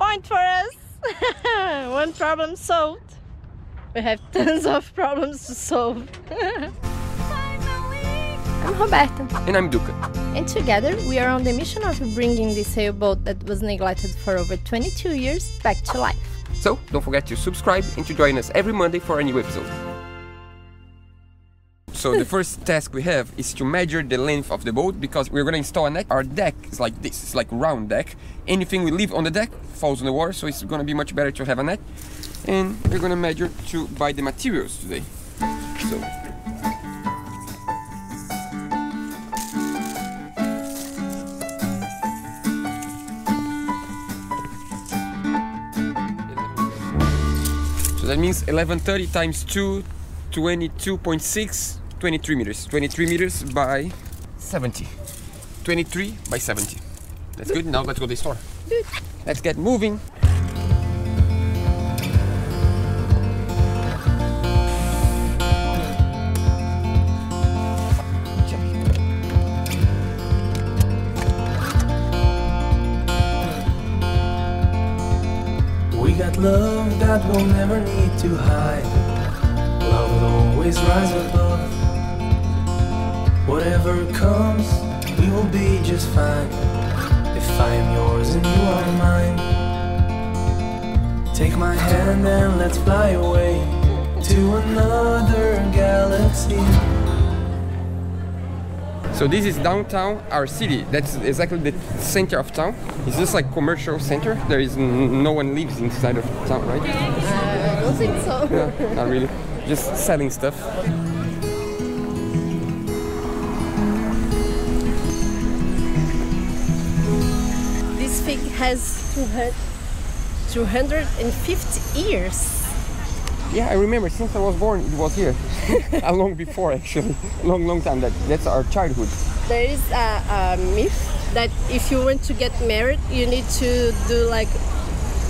Point for us! One problem solved. We have tons of problems to solve. I'm Roberta. And I'm Duca. And together we are on the mission of bringing this sailboat that was neglected for over 22 years back to life. So don't forget to subscribe and to join us every Monday for a new episode. So the first task we have is to measure the length of the boat because we're gonna install a deck. Our deck is like this, it's like round deck. Anything we leave on the deck falls in the water, so it's gonna be much better to have a net. And we're gonna measure to buy the materials today. So So that means 1130 times 2, 22.6, 23 meters. 23 meters by 70. 23 by 70. That's good. Now let's go to the store. Let's get moving. We got love that we'll never need to hide. Love will always rise above. Whatever comes, we will be just fine. If I am yours and you are mine. Take my hand and let's fly away to another galaxy. So this is downtown, our city. That's exactly the center of town. It's just like commercial center. There is n- no one lives inside of town, right? Uh, I don't think so. Yeah, not really. Just selling stuff. Has 200 250 years. Yeah, I remember since I was born, it was here. a long before, actually. Long, long time. That that's our childhood. There is a, a myth that if you want to get married, you need to do like,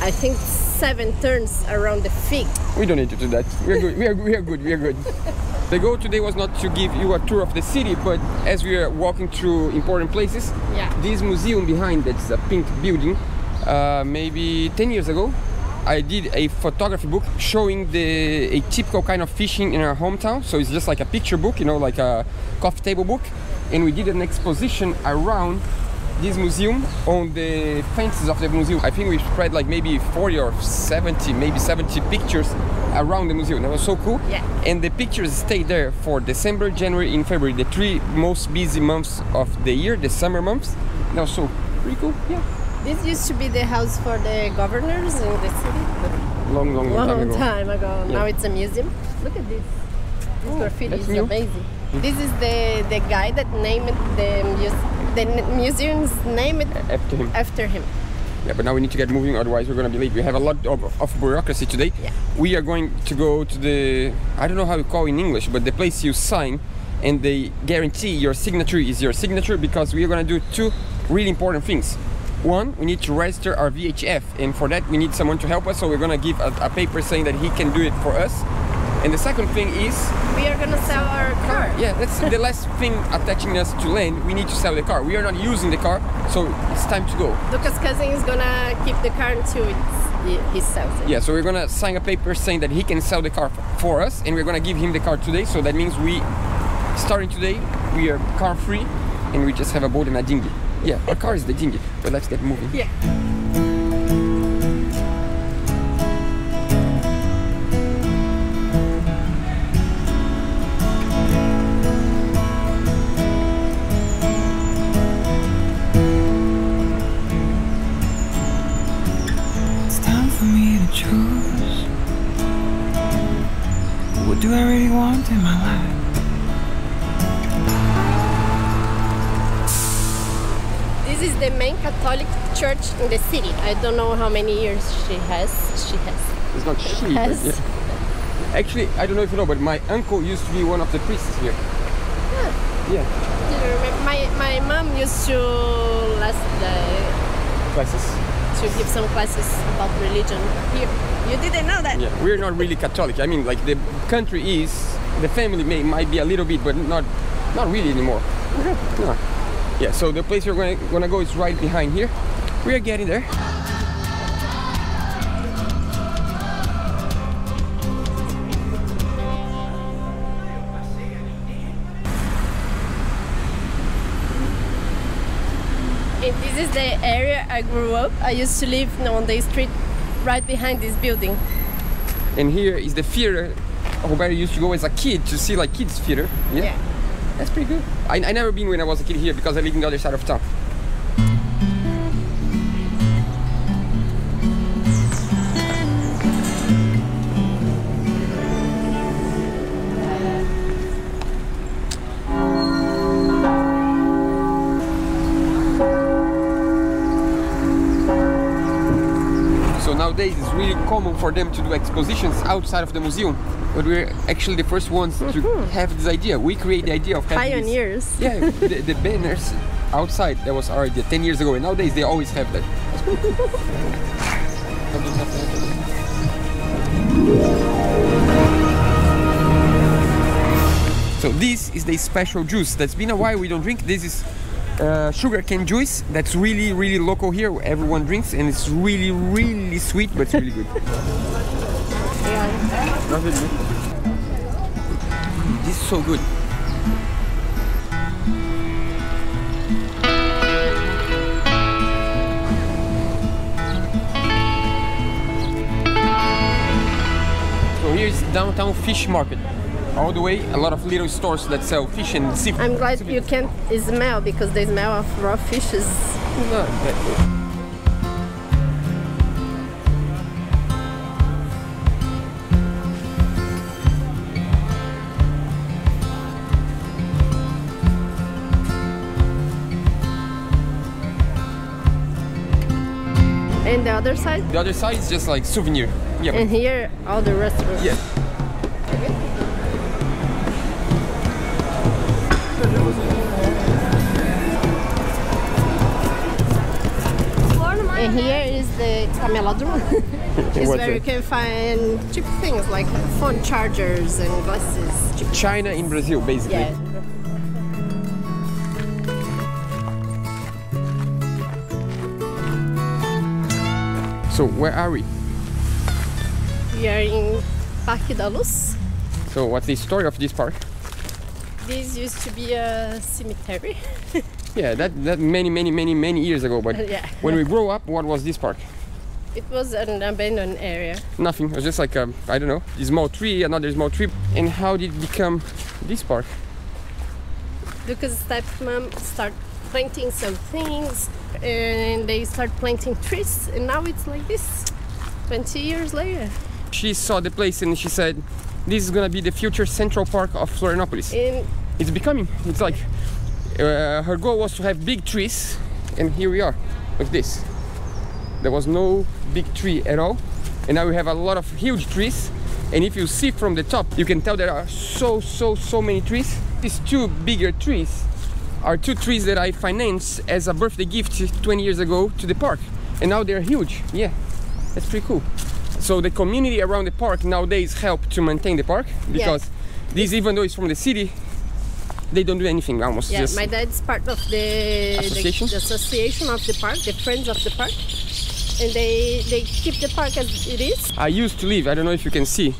I think, seven turns around the fig. We don't need to do that. We're good. We are, we are good. We are good. The goal today was not to give you a tour of the city, but as we are walking through important places, Yeah. this museum behind that's a pink building, uh, maybe 10 years ago, I did a photography book showing the a typical kind of fishing in our hometown. So it's just like a picture book, you know, like a coffee table book. And we did an exposition around this museum on the fences of the museum. I think we spread like maybe 40 or 70, maybe 70 pictures around the museum. That was so cool. Yeah. And the pictures stayed there for December, January, and February, the three most busy months of the year, the summer months. That was so pretty cool. Yeah. This used to be the house for the governors in the city. Long, long, long, time Long ago. time ago. Yeah. Now it's a museum. Look at this. This oh, graffiti is new. amazing. Hmm. This is the the guy that named the muse- the museum's named it After him. after him. Yeah, but now we need to get moving, otherwise we're gonna be late. We have a lot of, of bureaucracy today. Yeah. We are going to go to the I don't know how you call in English, but the place you sign and they guarantee your signature is your signature because we are gonna do two really important things. One, we need to register our VHF, and for that we need someone to help us. So we're gonna give a, a paper saying that he can do it for us. And the second thing is We are gonna sell our car. yeah, that's the last thing attaching us to land. We need to sell the car. We are not using the car, so it's time to go. Duca's cousin is gonna keep the car until he sells it. Yeah, so we're gonna sign a paper saying that he can sell the car for us, and we're gonna give him the car today. So that means we, starting today, we are car free, and we just have a boat and a dinghy. Yeah, our car is the dinghy, but let's get moving. Yeah. Is the main Catholic church in the city. I don't know how many years she has. She has. It's not she, Yes. yeah. Actually, I don't know if you know, but my uncle used to be one of the priests here. Ah. Yeah, Do you remember? My, my mom used to last the, classes. to give some classes about religion here. You didn't know that? Yeah, we're not really Catholic. I mean, like the country is, the family may might be a little bit, but not, not really anymore. No yeah so the place we're going gonna go is right behind here we are getting there And this is the area I grew up. I used to live on the street right behind this building. And here is the theater Roberta used to go as a kid to see like kids theater. yeah. yeah that's pretty good. I, I never been when I was a kid here because I live in the other side of town. So nowadays it's really common for them to do expositions outside of the museum. But we're actually the first ones to have this idea. We create the idea of having this- Pioneers. yeah, the, the banners outside, that was our idea 10 years ago, and nowadays they always have that. so this is the special juice. That's been a while we don't drink. This is uh, sugarcane juice. That's really, really local here. Everyone drinks, and it's really, really sweet, but it's really good. Yeah. This is so good. So here's downtown fish market. All the way, a lot of little stores that sell fish and seafood. I'm glad you can't smell because the smell of raw fish is Not and the other side. The other side is just like souvenir. Yeah, And here all the restaurants. yeah. And here is the camelodrome. it's What's where you can find cheap things like phone chargers and glasses. China in Brazil, basically. Yeah. So where are we? We are in Parque da Luz. So what's the story of this park? This used to be a cemetery. Yeah, that that many many many many years ago. But Yeah. when we grow up, what was this park? It was an abandoned area. Nothing. It was just like a I don't know, a small tree, another small tree. And how did it become this park? Because stepmom start planting some things and they start planting trees and now it's like this 20 years later. She saw the place and she said, "This is gonna be the future Central Park of Florianopolis." And It's becoming. It's like uh, her goal was to have big trees, and here we are, with this. There was no big tree at all, and now we have a lot of huge trees. And if you see from the top, you can tell there are so so so many trees. These two bigger trees are two trees that I financed as a birthday gift 20 years ago to the park, and now they're huge. Yeah, that's pretty cool. So the community around the park nowadays help to maintain the park because this, even though it's from the city, they don't do anything almost. yeah, my dad's part of the Association? the, the association of the park, the friends of the park. And they they keep the park as it is. I used to live. I don't know if you can see,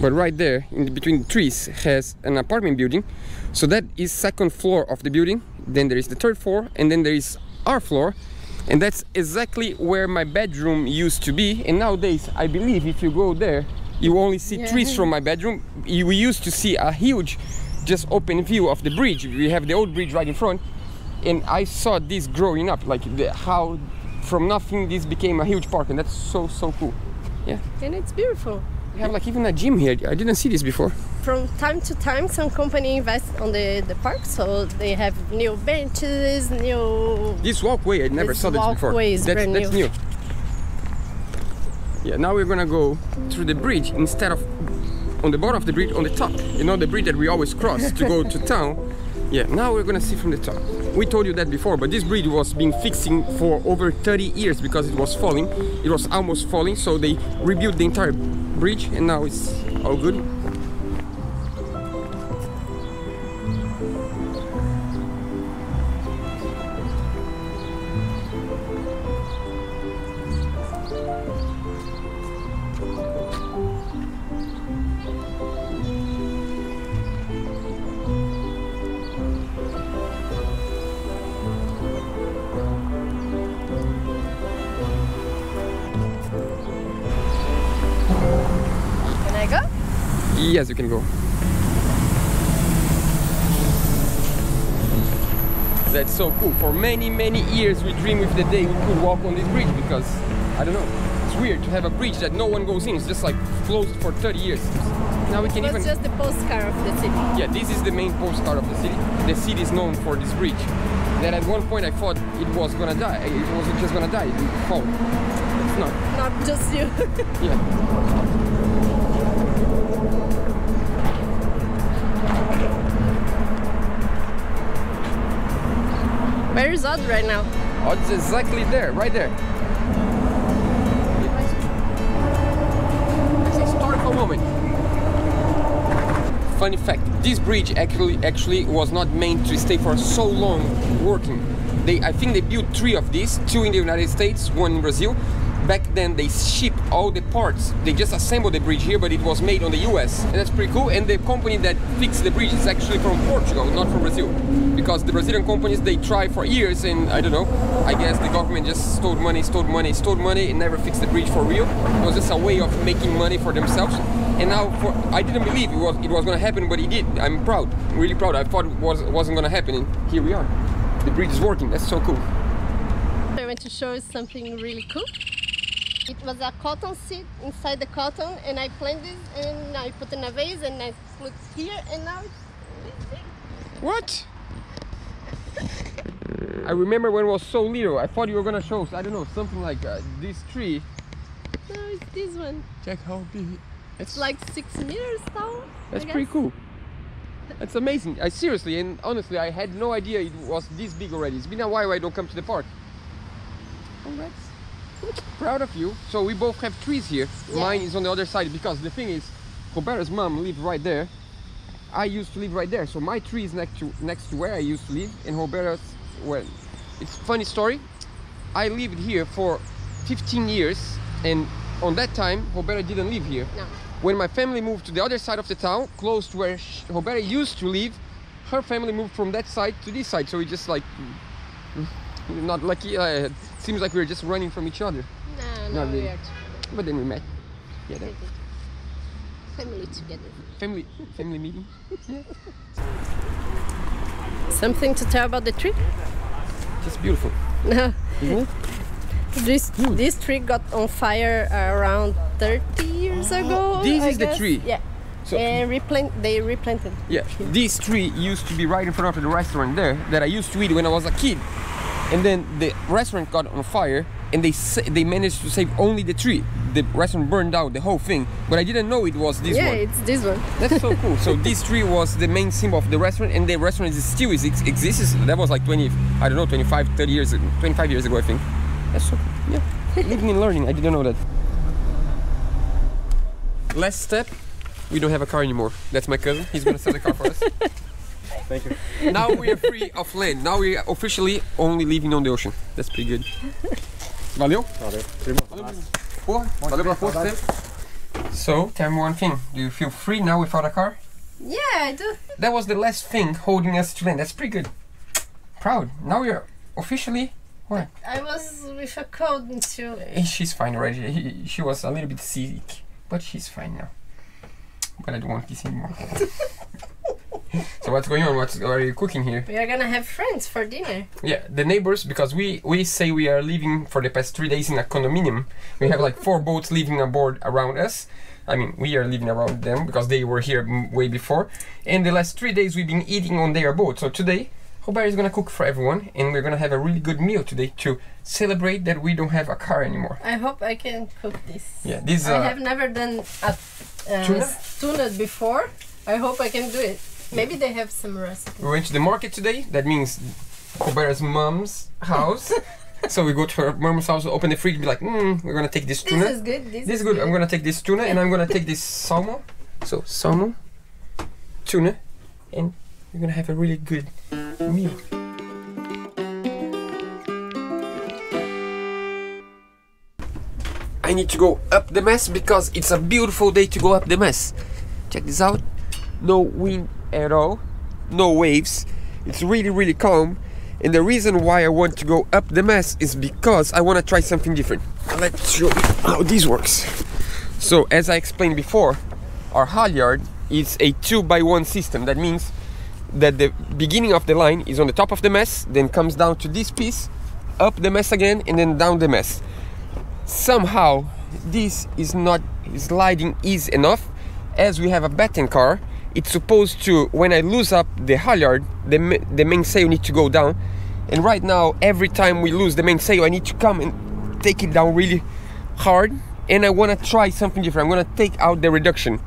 but right there, in between the trees, has an apartment building. So that is second floor of the building. Then there is the third floor, and then there is our floor, and that's exactly where my bedroom used to be. And nowadays, I believe if you go there, you only see Yeah. trees from my bedroom. You- We used to see a huge, just open view of the bridge. We have the old bridge right in front, and I saw this growing up, like the, how from nothing this became a huge park, and that's so so cool. Yeah. And it's beautiful. We have like even a gym here. I didn't see this before. From time to time, some company invests on the, the park, so they have new benches, new. This walkway, I never saw this before. is that's brand that's new. new. Yeah, now we're gonna go through the bridge instead of on the bottom of the bridge, on the top. You know the bridge that we always cross to go to town. Yeah, now we're gonna see from the top. We told you that before, but this bridge was being fixing for over 30 years because it was falling. It was almost falling, so they rebuilt the entire bridge, and now it's all good. Yes, you can go. That's so cool. For many, many years we dreamed with the day we could walk on this bridge because, I don't know, it's weird to have a bridge that no one goes in. It's just like closed for 30 years. Now we can It even... was just the postcard of the city. Yeah, this is the main postcard of the city. The city is known for this bridge. That at one point I thought it was gonna die. It wasn't just gonna die, it would fall. It's not. Not just you. Yeah. Where is Odd right now? Oh, it's exactly there, right there. It's a historical moment. Funny fact: this bridge actually actually was not meant to stay for so long working. They, I think they built three of these, two in the United States, one in Brazil. Then, they ship all the parts. They just assembled the bridge here, but it was made on the US, and that's pretty cool. And the company that fixed the bridge is actually from Portugal, not from Brazil, because the Brazilian companies they try for years, and I don't know. I guess the government just stole money, stole money, stole money, and never fixed the bridge for real. It was just a way of making money for themselves. And now, for, I didn't believe it was it was gonna happen, but it did. I'm proud, really proud. I thought it was wasn't gonna happen, and here we are. The bridge is working. That's so cool. I want to show something really cool. It was a cotton seed inside the cotton, and I planted it, and I put in a vase, and I put here, and now it's big. What? I remember when it was so little. I thought you were gonna show, I don't know, something like uh, this tree. No, it's this one. Check how big. It's like six meters tall. That's pretty cool. That's amazing. I seriously and honestly, I had no idea it was this big already. It's been a while I don't come to the park. Congrats. Proud of you. So we both have trees here. Yeah. Mine is on the other side because the thing is, Roberta's mom lived right there. I used to live right there, so my tree is next to next to where I used to live, and Roberta's well. It's funny story. I lived here for 15 years, and on that time, Roberta didn't live here. No. When my family moved to the other side of the town, close to where sh- Roberta used to live, her family moved from that side to this side. So we just like, not lucky. Uh, seems like we're just running from each other. No, no, Not really. are. But then we met. Yeah, that Family together. family family meeting. Something to tell about the tree? Just beautiful. No. Isn't it? This this tree got on fire around 30 years ah, ago. This I is the tree? Yeah. So and replant they replanted. yeah, this tree used to be right in front of the restaurant there that I used to eat when I was a kid. And then the restaurant got on fire, and they sa- they managed to save only the tree. The restaurant burned out the whole thing, but I didn't know it was this yeah, one. Yeah, it's this one. That's so cool. So this tree was the main symbol of the restaurant, and the restaurant is still is, exists. That was like 20, I don't know, 25, 30 years, 25 years ago, I think. That's so cool. Yeah, living and learning. I didn't know that. Last step, we don't have a car anymore. That's my cousin. He's gonna sell the car for us. Thank you. Now we are free of land. Now we are officially only living on the ocean. That's pretty good. Valeu? Valeu. Primo. Porra, valeu pela força sempre. So, tell me one thing. Do you feel free now without a car? Yeah, I do. That was the last thing holding us to land. That's pretty good. Proud. Now we are officially. What? I was with a cold until Eh, She's fine already. He- She was a little bit sick, but she's fine now. But I don't want to this anymore. so what's going on? What's what are you cooking here? we are gonna have friends for dinner. Yeah, the neighbors because we we say we are living for the past three days in a condominium. We have like four boats living aboard around us. I mean, we are living around them because they were here m- way before. And the last three days we've been eating on their boat. So today, Robert is gonna cook for everyone, and we're gonna have a really good meal today to celebrate that we don't have a car anymore. I hope I can cook this. Yeah, this. I Uh, have never done a uh, Tuna? tuna before. I hope I can do it. Maybe they have some recipe. we went to the market today. That means Roberta's mom's house. so we go to her mom's house, open the fridge, and be like, mm, we're gonna take this tuna. This is good. This, This is good. I'm gonna take this tuna and I'm gonna take this salmon. So salmon, tuna, and we're gonna have a really good meal. I need to go up the mess because it's a beautiful day to go up the mess. Check this out. No wind at all, no waves. It's really really calm. And the reason why I want to go up the mess is because I want to try something different. Let's show you how this works. So as I explained before, our halyard is a two by one system. That means that the beginning of the line is on the top of the mast, then comes down to this piece, up the mast again, and then down the mast. Somehow, this is not sliding easy enough. As we have a batten car, it's supposed to, when I lose up the halyard, the, the mainsail need to go down. And right now, every time we lose the mainsail, I need to come and take it down really hard. And I want to try something different. I'm going to take out the reduction.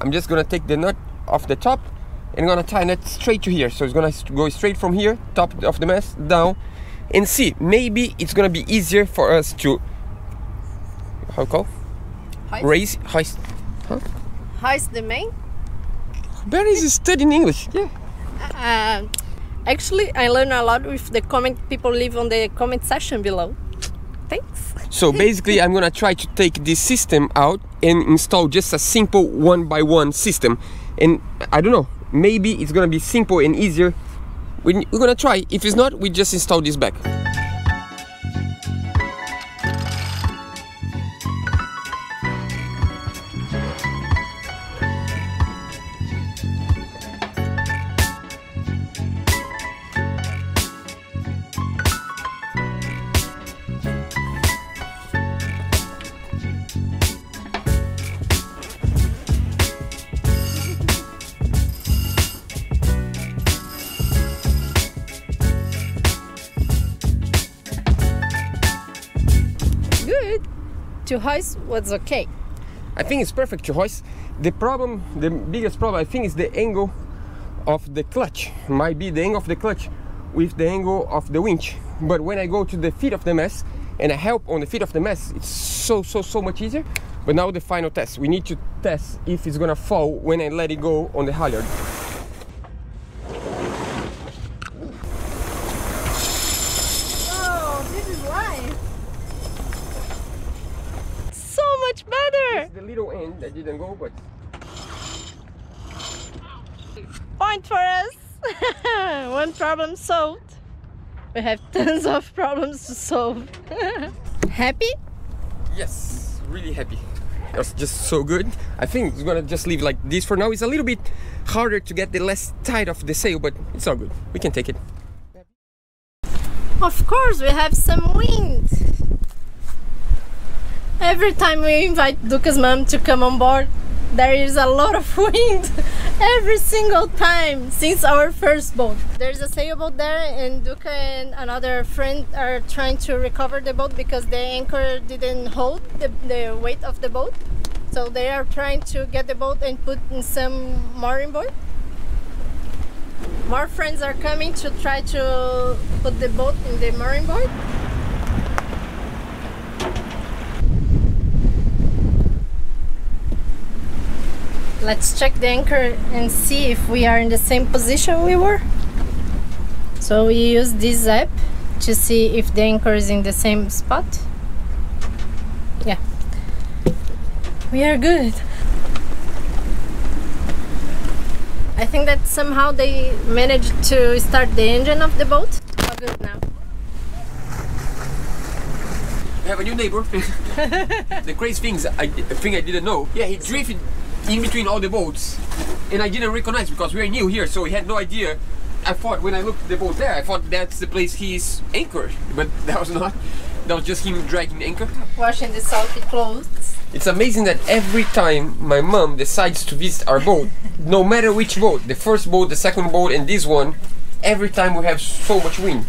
I'm just going to take the nut off the top and I'm going to tie it straight to here. So it's going to go straight from here, top of the mast, down. And see, maybe it's going to be easier for us to, how call? Hoist. Raise, hoist. Hoist the main. Barry is studying English. Yeah. Uh, actually, I learned a lot with the comment people leave on the comment section below. Thanks. So basically, I'm gonna try to take this system out and install just a simple one by one system. And I don't know, maybe it's gonna be simple and easier. We're gonna try. If it's not, we just install this back. Was okay. I think it's perfect hoist. The problem, the biggest problem, I think, is the angle of the clutch. Might be the angle of the clutch with the angle of the winch. But when I go to the feet of the mast and I help on the feet of the mast, it's so, so, so much easier. But now the final test. We need to test if it's gonna fall when I let it go on the halyard. Oh, this is life. So much better. The little end that didn't go, but Point for us. One problem solved. We have tons of problems to solve. Happy? yes, really happy. That's just so good. I think it's gonna just leave like this for now. It's a little bit harder to get the last tight of the sail, but it's all good. We can take it. Of course, we have some wind. Every time we invite Duca's mom to come on board, there is a lot of wind. Every single time since our first boat. There's a sailboat there, and Duca and another friend are trying to recover the boat because the anchor didn't hold the, the weight of the boat. So they are trying to get the boat and put in some mooring board. More friends are coming to try to put the boat in the mooring board. Let's check the anchor and see if we are in the same position we were. So we use this app to see if the anchor is in the same spot. Yeah. We are good. I think that somehow they managed to start the engine of the boat. All good now. We have a new neighbor. the crazy things I thing I didn't know. Yeah, he drifted in between all the boats, and I didn't recognize because we're new here, so he had no idea. I thought when I looked at the boat there, I thought that's the place he's anchored, but that was not. That was just him dragging the anchor. Washing the salty clothes. It's amazing that every time my mom decides to visit our boat, no matter which boat, the first boat, the second boat, and this one, every time we have so much wind.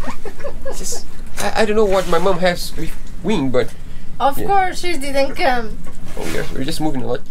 It's just, I, I don't know what my mom has with wind, but Of Yeah. course, she didn't come. oh, we're, we're just moving a lot.